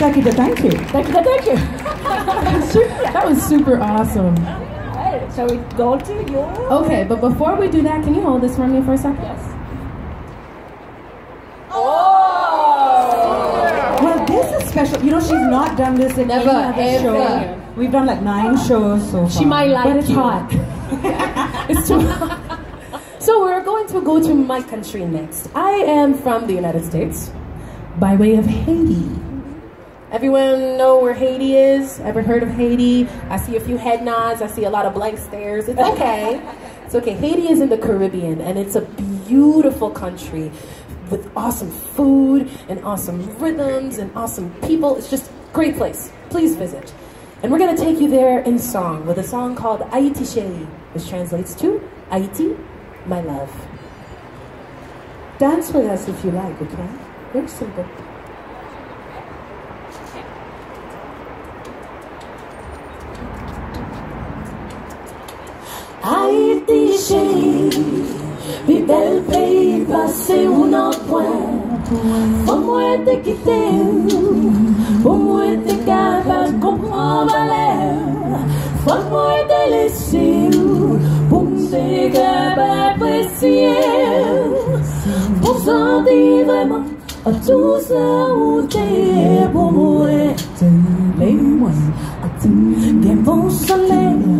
you, thank you. thank you. that was super awesome. shall we go to your? Okay, but before we do that, can you hold this for me for a second? Yes. Oh! Well, this is special. You know, she's not done this in Never, any other show. We've done like nine shows so far. She might like But it's you. hot. it's too hot. So we're going to go to my country next. I am from the United States by way of Haiti. Everyone know where Haiti is? Ever heard of Haiti? I see a few head nods. I see a lot of blank stares. It's okay. it's okay. Haiti is in the Caribbean, and it's a beautiful country with awesome food and awesome rhythms and awesome people. It's just a great place. Please visit. And we're going to take you there in song with a song called Haiti Chérie, which translates to Haiti, my love. Dance with us if you like, okay? Very simple. pays Mi bel pays pase ou point point. moins moi te quitter pour moi te kava kompran valeur Faut moi te laisser Pour précieux. Pour sentir vraiment à tous où te Te le Faut à te bon soleil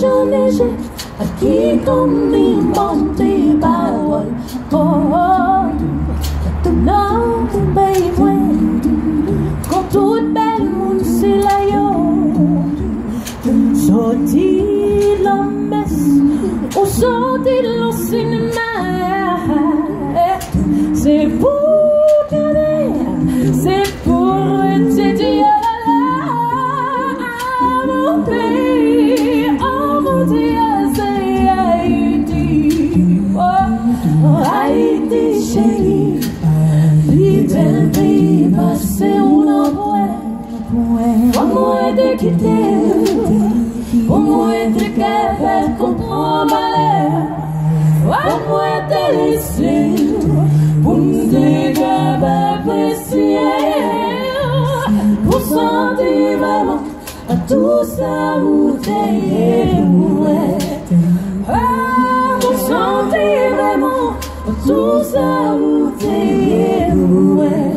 jamais aqui comigo te bawa por tu não te bem com tudo bem mundo se leio só te lames o só te lo cinema c'est pour t'aimer c'est pour te dire la moins quitter au moins de café comprend malheur, Pour moins de laisser, pour me dégager, précieux, pour sentir vraiment à tout ça où t'es ah, pour sentir vraiment à tout ça où t'es